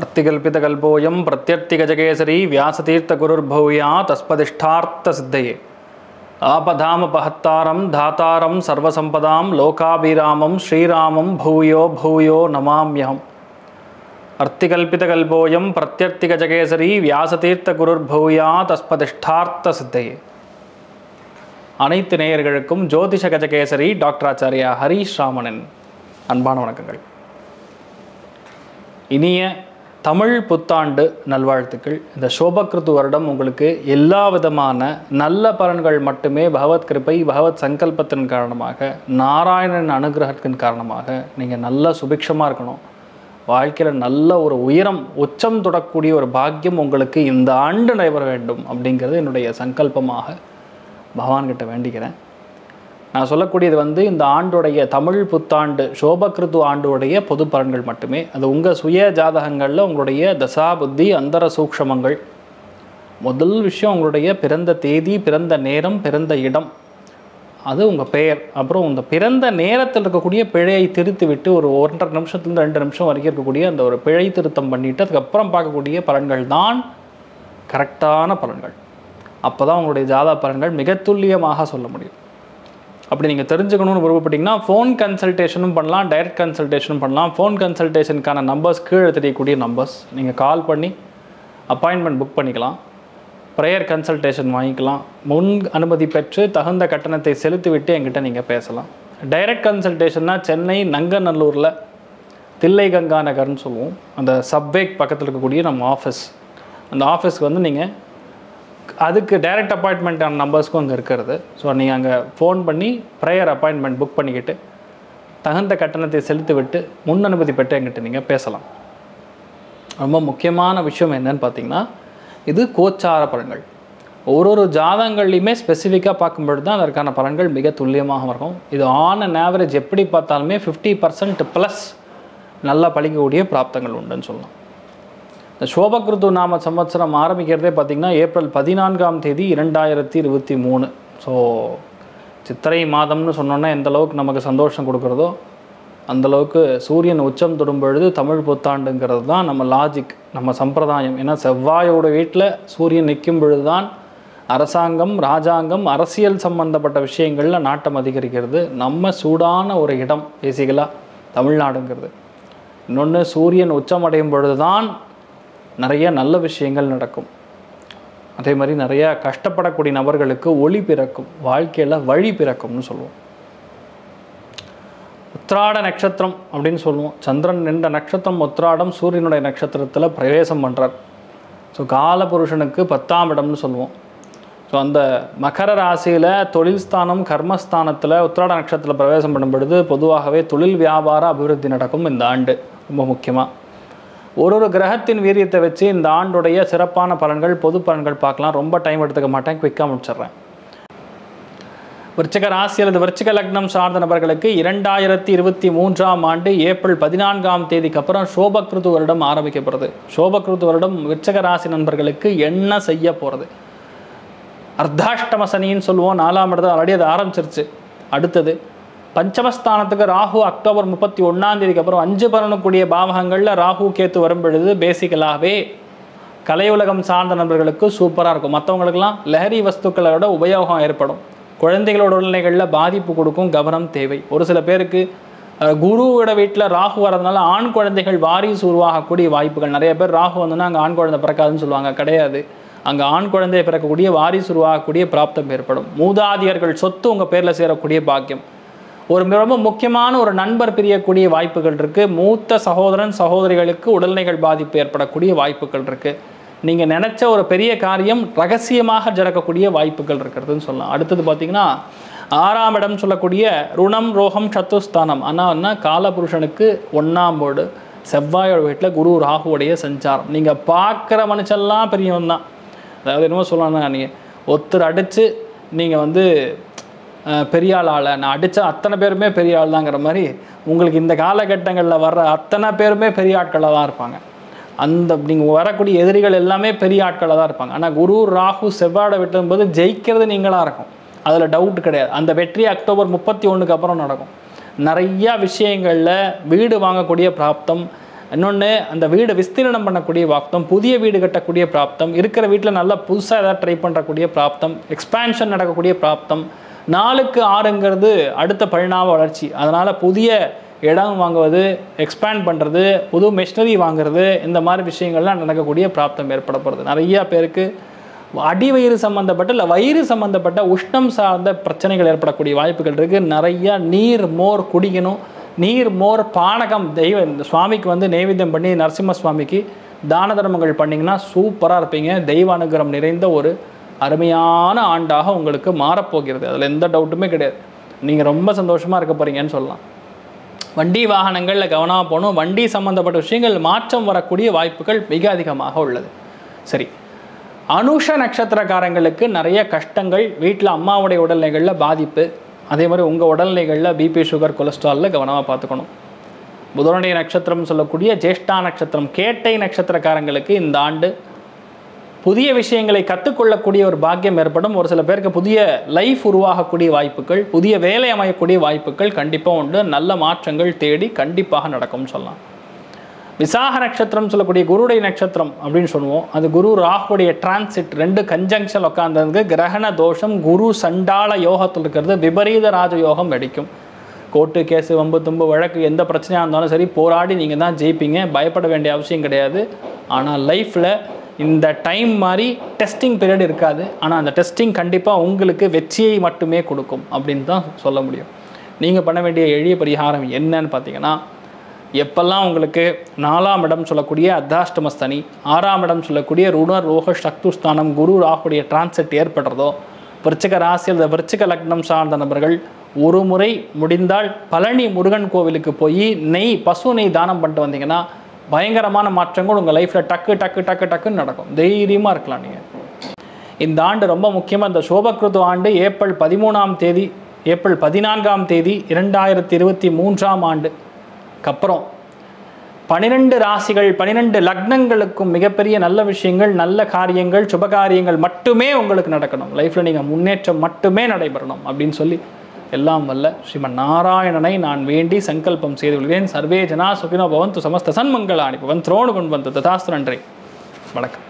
அர்த்திகல்பிதகல்போயம் பிரத்யர்த்திகஜகேசரி வியாசதீர்த்தகுருர்பூயா தஸ்பதிஷ்டார்த்தசித்தையே ஆபதாமபகத்தாரம் தாத்தாரம் சர்வசம்பதாம் லோகாபிராமம் ஸ்ரீராமம் பூயோ பூயோ நமாமியம் அர்த்திகல்பிதகல்போயம் பிரத்யர்த்திகஜகேசரி வியாசதீர்த்தகுருர்பூயா தஸ்பதிஷ்டார்த்தசித்தையே அனைத்து நேயர்களுக்கும் ஜோதிஷ கஜகேசரி டாக்டர் ஆச்சாரியா ஹரீஷ் ராமனின் அன்பான வணக்கங்கள். இனிய தமிழ் புத்தாண்டு நல்வாழ்த்துக்கள். இந்த சோபகிருத்து வருடம் உங்களுக்கு எல்லா விதமான நல்ல பலன்கள் மட்டுமே பகவத் கிருப்பை பகவத் சங்கல்பத்தின் காரணமாக நாராயணன் அனுகிரகத்தின் காரணமாக நீங்கள் நல்லா சுபிக்ஷமாக இருக்கணும். வாழ்க்கையில் நல்ல ஒரு உயரம் உச்சம் தொடக்கூடிய ஒரு பாக்கியம் உங்களுக்கு இந்த ஆண்டு நடைபெற வேண்டும் அப்படிங்கிறது என்னுடைய சங்கல்பமாக பகவான்கிட்ட வேண்டிக்கிறேன். நான் சொல்லக்கூடியது வந்து இந்த ஆண்டுடைய தமிழ் புத்தாண்டு சோபகிருத்து ஆண்டுடைய பொது பலன்கள் மட்டுமே. அது உங்கள் சுய ஜாதகங்களில் உங்களுடைய தசா புத்தி அந்தர சூக்ஷமங்கள். முதல் விஷயம் உங்களுடைய பிறந்த தேதி பிறந்த நேரம் பிறந்த இடம். அது உங்கள் பெயர். அப்புறம் இந்த பிறந்த நேரத்தில் இருக்கக்கூடிய பிழையை திருத்தி விட்டு ஒரு ஒன்றரை நிமிஷத்துலேருந்து ரெண்டு நிமிஷம் வரைக்கும் இருக்கக்கூடிய அந்த ஒரு பிழை திருத்தம் பண்ணிவிட்டு அதுக்கப்புறம் பார்க்கக்கூடிய பலன்கள் தான் கரெக்டான பலன்கள். அப்போ தான் உங்களுடைய ஜாதா பலன்கள் மிக துல்லியமாக சொல்ல முடியும். அப்படி நீங்கள் தெரிஞ்சுக்கணும்னு விருப்பப்பட்டீங்கன்னா ஃபோன் கன்சல்டேஷனும் பண்ணலாம் டைரக்ட் கன்சல்டேஷனும் பண்ணலாம். ஃபோன் கன்சல்டேஷனுக்கான நம்பர்ஸ் கீழே தெரியக்கூடிய நம்பர்ஸ் நீங்கள் கால் பண்ணி அப்பாயின்மெண்ட் புக் பண்ணிக்கலாம். ப்ரேயர் கன்சல்டேஷன் வாங்கிக்கலாம். முன் அனுமதி பெற்று தகுந்த கட்டணத்தை செலுத்திவிட்டு எங்கிட்ட நீங்கள் பேசலாம். டைரக்ட் கன்சல்டேஷன்னா சென்னை நங்கநல்லூரில் தில்லை கங்கா நகர்னு சொல்லுவோம். அந்த சப்வேக் பக்கத்தில் இருக்கக்கூடிய நம்ம ஆஃபீஸ் அந்த ஆஃபீஸ்க்கு வந்து நீங்கள் அதுக்கு டைரக்ட் அப்பாயின்மெண்ட்டான நம்பர்ஸ்க்கும் அங்கே இருக்கிறது. ஸோ நீங்கள் அங்கே ஃபோன் பண்ணி ப்ரேயர் அப்பாயின்மெண்ட் புக் பண்ணிக்கிட்டு தகுந்த கட்டணத்தை செலுத்தி விட்டு முன் அனுமதி பெற்று எங்கிட்ட நீங்கள் பேசலாம். ரொம்ப முக்கியமான விஷயம் என்னன்னு பார்த்தீங்கன்னா இது கோச்சார பலன்கள். ஒரு ஒரு ஜாதகங்கள்லையுமே ஸ்பெசிஃபிக்காக பார்க்கும்பொழுது தான் அதற்கான பலன்கள் மிக துல்லியமாக இருக்கும். இது ஆன் அண்ட் ஆவரேஜ் எப்படி பார்த்தாலுமே ஃபிஃப்டி பர்சன்ட் ப்ளஸ் நல்லா பழிக்கக்கூடிய பிராப்தங்கள் உண்டுன்னு சொல்லலாம். இந்த சோபகிருத்து நாம சம்வத்சரம் ஆரம்பிக்கிறதே பார்த்திங்கன்னா ஏப்ரல் பதினான்காம் தேதி இரண்டாயிரத்தி இருபத்தி மூணு. ஸோ சித்திரை மாதம்னு சொன்னோன்னா எந்த அளவுக்கு நமக்கு சந்தோஷம் கொடுக்குறதோ அந்தளவுக்கு சூரியன் உச்சம் தொடும் பொழுது தமிழ் புத்தாண்டுங்கிறது தான் நம்ம லாஜிக் நம்ம சம்பிரதாயம். ஏன்னா செவ்வாயோட வீட்டில் சூரியன் நிற்கும் பொழுது தான் அரசாங்கம் ராஜாங்கம் அரசியல் சம்பந்தப்பட்ட விஷயங்களில் நாட்டம் அதிகரிக்கிறது. நம்ம சூடான ஒரு இடம் பேசிக்கலாக தமிழ்நாடுங்கிறது. இன்னொன்று சூரியன் உச்சமடையும் பொழுது தான் நிறைய நல்ல விஷயங்கள் நடக்கும். அதே மாதிரி நிறையா கஷ்டப்படக்கூடிய நபர்களுக்கு ஒளி பிறக்கும். வாழ்க்கையில் வழி பிறக்கும்னு சொல்லுவோம். உத்ராட நட்சத்திரம் அப்படின்னு சொல்லுவோம். சந்திரன் நின்ற நட்சத்திரம் உத்ராடம் சூரியனுடைய நட்சத்திரத்தில் பிரவேசம் பண்ணுறார் ஸோ காலபுருஷனுக்கு பத்தாம் இடம்னு சொல்லுவோம். ஸோ அந்த மகர ராசியில் தொழில் ஸ்தானம் கர்மஸ்தானத்தில் உத்திராட நட்சத்திரத்தில் பிரவேசம் பண்ணும் பொழுது பொதுவாகவே தொழில் வியாபார அபிவிருத்தி நடக்கும் இந்த ஆண்டு. ரொம்ப முக்கியமாக ஒரு ஒரு கிரகத்தின் வீரியத்தை வச்சு இந்த ஆண்டுடைய சிறப்பான பலன்கள் பொது பலன்கள் பார்க்கலாம். ரொம்ப டைம் எடுத்துக்க மாட்டேன். குயிக்காக முடிச்சிடுறேன். விருச்சிக ராசி அல்லது விருச்சிக லக்னம் சார்ந்த நபர்களுக்கு இரண்டாயிரத்தி இருபத்தி மூன்றாம் ஆண்டு ஏப்ரல் பதினான்காம் தேதிக்கு அப்புறம் சோபகிருத்து வருடம் ஆரம்பிக்கப்படுறது சோபகிருத்து வருடம் விருச்சிக ராசி நண்பர்களுக்கு என்ன செய்ய போகிறது அர்த்தாஷ்டம சனின்னு சொல்லுவோம். நாலாம் இடத்துல ஆல்ரெடி அது ஆரம்பிச்சிருச்சு. அடுத்தது பஞ்சமஸ்தானத்துக்கு ராகு அக்டோபர் முப்பத்தி ஒன்றாம் தேதிக்கு அப்புறம் அஞ்சு பலனக்கூடிய பாவகங்களில் ராகு கேத்து வரும் பொழுது பேசிக்கலாகவே கலையுலகம் சார்ந்த நண்பர்களுக்கு சூப்பராக இருக்கும். மற்றவங்களுக்கெல்லாம் லஹரி வஸ்துக்களோட உபயோகம் ஏற்படும். குழந்தைகளோட உடல்நிலைகளில் பாதிப்பு கொடுக்கும் கவனம் தேவை. ஒரு சில பேருக்கு குருவோட வீட்டில் ராகு வரதுனால ஆண் குழந்தைகள் வாரிசு உருவாகக்கூடிய வாய்ப்புகள். நிறைய பேர் ராகு வந்தோன்னா அங்கே ஆண் குழந்தை பிறக்காதுன்னு சொல்லுவாங்க. கிடையாது. அங்கே ஆண் குழந்தையை பிறக்கக்கூடிய வாரிசு உருவாகக்கூடிய பிராப்தம் ஏற்படும். மூதாதியர்கள் சொத்து உங்கள் பேரில் சேரக்கூடிய பாக்கியம். ஒரு ரொம்ப முக்கியமான ஒரு நண்பர் பிரியக்கூடிய வாய்ப்புகள் இருக்குது மூத்த சகோதரன் சகோதரிகளுக்கு உடல்நிலைகள் பாதிப்பு ஏற்படக்கூடிய வாய்ப்புகள் இருக்குது நீங்கள் நினச்ச ஒரு பெரிய காரியம் ரகசியமாக ஜறக்கக்கூடிய வாய்ப்புகள் இருக்கிறதுன்னு சொல்லலாம். அடுத்தது பார்த்தீங்கன்னா ஆறாம் இடம் சொல்லக்கூடிய ருணம் ரோகம் சத்துஸ்தானம். ஆனால் காலபுருஷனுக்கு ஒன்றாம் போர்டு செவ்வாயோட வீட்டில் குரு ராகுவுடைய சஞ்சாரம். நீங்கள் பார்க்குற மனுஷெல்லாம் பெரியவன் தான் அதாவது என்னமோ சொல்லலாம்னா நீங்கள் ஒருத்தர் அடித்து நீங்கள் வந்து அஹ், பெரிய ஆளை நான் அடித்த அத்தனை பேருமே பெரிய ஆள் தாங்கிற மாதிரி உங்களுக்கு இந்த காலகட்டங்களில் வர்ற அத்தனை பேருமே பெரிய ஆட்களாக தான் இருப்பாங்க. அந்த நீங்கள் வரக்கூடிய எதிரிகள் எல்லாமே பெரிய ஆட்களாக தான் இருப்பாங்க. ஆனால் குரு ராகு செவ்வாடை விட்டும்போது ஜெயிக்கிறது நீங்களாக இருக்கும். அதில் டவுட் கிடையாது. அந்த வெற்றி அக்டோபர் முப்பத்தி ஒன்றுக்கு அப்புறம் நடக்கும். நிறையா விஷயங்களில் வீடு வாங்கக்கூடிய பிராப்தம். இன்னொன்று அந்த வீடு விஸ்தீரணம் பண்ணக்கூடிய பிராப்தம். புதிய வீடு கட்டக்கூடிய பிராப்தம். இருக்கிற வீட்டில் நல்லா புதுசாக ஏதாவது ட்ரை பண்ணக்கூடிய பிராப்தம். எக்ஸ்பேன்ஷன் நடக்கக்கூடிய பிராப்தம். நாலுக்கு ஆறுங்கிறது அடுத்த பரிணாம வளர்ச்சி. அதனால் புதிய இடம் வாங்குவது எக்ஸ்பேண்ட் பண்ணுறது புது மெஷினரி வாங்குறது இந்த மாதிரி விஷயங்கள்லாம் நடக்கக்கூடிய பிராப்தம் ஏற்பட போகிறது நிறையா பேருக்கு அடி வயிறு சம்மந்தப்பட்ட இல்லை வயிறு சம்மந்தப்பட்ட உஷ்ணம் சார்ந்த பிரச்சனைகள் ஏற்படக்கூடிய வாய்ப்புகள் இருக்குது நிறையா நீர் மோர் குடிக்கணும். நீர் மோர் பானகம் தெய்வ இந்த சுவாமிக்கு வந்து நைவேத்தியம் பண்ணி நரசிம்ம சுவாமிக்கு தான தர்மங்கள் பண்ணிங்கன்னா சூப்பராக இருப்பீங்க. தெய்வானுகிரம் நிறைந்த ஒரு அருமையான ஆண்டாக உங்களுக்கு மாறப்போகிறது. அதில் எந்த டவுட்டுமே கிடையாது. நீங்கள் ரொம்ப சந்தோஷமாக இருக்க போகிறீங்கன்னு சொல்லலாம். வண்டி வாகனங்களில் கவனமாக போகணும் வண்டி சம்மந்தப்பட்ட விஷயங்கள் மாற்றம் வரக்கூடிய வாய்ப்புகள் மிக அதிகமாக உள்ளது. சரி. அனுஷ நட்சத்திரக்காரங்களுக்கு நிறைய கஷ்டங்கள் வீட்டில் அம்மாவுடைய உடல்நிலைகளில் பாதிப்பு அதே மாதிரி உங்கள் உடல்நிலைகளில் பிபி சுகர் கொலஸ்ட்ராலில் கவனமாக பார்த்துக்கணும். புதனுடைய நட்சத்திரம் சொல்லக்கூடிய ஜேஷ்டா நட்சத்திரம் கேட்டை நட்சத்திரக்காரங்களுக்கு இந்த ஆண்டு புதிய விஷயங்களை கற்றுக்கொள்ளக்கூடிய ஒரு பாக்கியம் ஏற்படும். ஒரு சில பேருக்கு புதிய லைஃப் உருவாகக்கூடிய வாய்ப்புகள் புதிய வேலை அமையக்கூடிய வாய்ப்புகள் கண்டிப்பாக உண்டு. நல்ல மாற்றங்கள் தேடி கண்டிப்பாக நடக்கும்னு சொல்லலாம். விசாக நட்சத்திரம் சொல்லக்கூடிய குருடைய நட்சத்திரம் அப்படின்னு சொல்லுவோம். அது குரு ராகுடைய டிரான்சிட் ரெண்டு கன்ஜங்ஷன் உட்காந்துருந்து கிரகண தோஷம் குரு சண்டாள யோகத்தில் இருக்கிறது விபரீத ராஜ யோகம் வெடிக்கும். கோர்ட்டு கேஸு வம்பு தும்பு வழக்கு எந்த பிரச்சனையாக இருந்தாலும் சரி போராடி நீங்கள் தான் ஜெயிப்பீங்க. பயப்பட வேண்டிய அவசியம் கிடையாது. ஆனால் லைஃப்பில் இந்த டைம் மாதிரி டெஸ்டிங் பீரியட் இருக்காது. ஆனால் அந்த டெஸ்டிங் கண்டிப்பாக உங்களுக்கு வெற்றியை மட்டுமே கொடுக்கும் அப்படின்னு தான் சொல்ல முடியும். நீங்கள் பண்ண வேண்டிய எளிய பரிகாரம் என்னன்னு பார்த்தீங்கன்னா எப்பெல்லாம் உங்களுக்கு நாலாம் இடம் சொல்லக்கூடிய அர்த்தாஷ்டமஸ்தனி ஆறாம் இடம் சொல்லக்கூடிய ருணர் ரோக சக்துஸ்தானம் குரு ராகுடைய டிரான்செட் ஏற்படுறதோ விருச்சிக ராசி அல்லது விருச்சிக லக்னம் சார்ந்த நபர்கள் ஒரு முறை முடிந்தால் பழனி முருகன் கோவிலுக்கு போய் நெய் பசு நெய் தானம் பண்ணிட்டு வந்தீங்கன்னா பயங்கரமான மாற்றங்கள் உங்கள் லைஃப்பில் டக்கு டக்கு டக்கு டக்குன்னு நடக்கும். தைரியமாக இருக்கலாம் நீங்கள் இந்த ஆண்டு ரொம்ப முக்கியமாக இந்த சோபகிருது ஆண்டு ஏப்ரல் பதிமூணாம் தேதி ஏப்ரல் பதினான்காம் தேதி இரண்டாயிரத்தி இருபத்தி மூன்றாம் ஆண்டுக்கு அப்புறம் பனிரெண்டு ராசிகள் பனிரெண்டு லக்னங்களுக்கும் மிகப்பெரிய நல்ல விஷயங்கள் நல்ல காரியங்கள் சுப காரியங்கள் மட்டுமே உங்களுக்கு நடக்கணும். லைஃப்பில் நீங்கள் முன்னேற்றம் மட்டுமே நடைபெறணும் அப்படின்னு சொல்லி எல்லாம் வல்ல ஸ்ரீமன் நாராயணனை நான் வேண்டி சங்கல்பம் செய்து கொள்கிறேன் சர்வே ஜனா சுகினோ பவந்து சமஸ்த சன்மங்களானி பவன் திரோணு கொண்டு வந்து ததாஸ்து நன்றி. வணக்கம்.